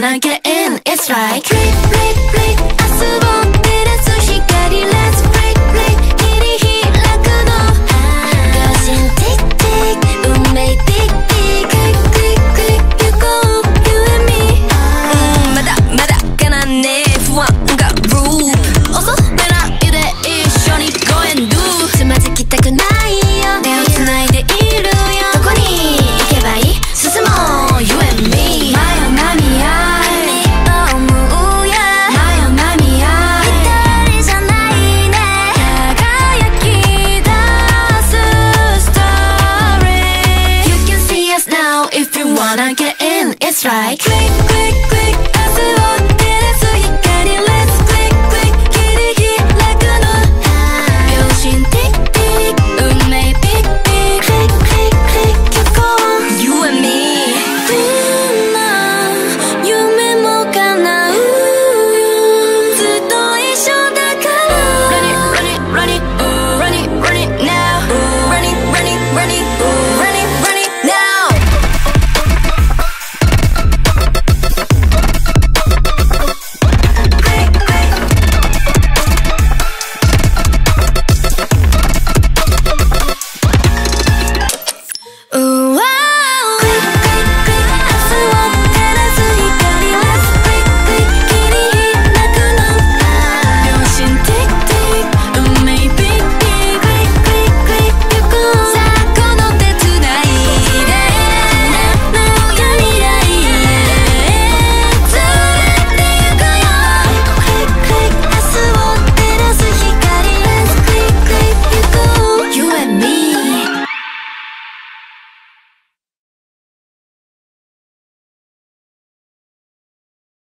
wanna get in, it's right. Creep, creep, creep. wanna get in. It's like click, click, click, acid on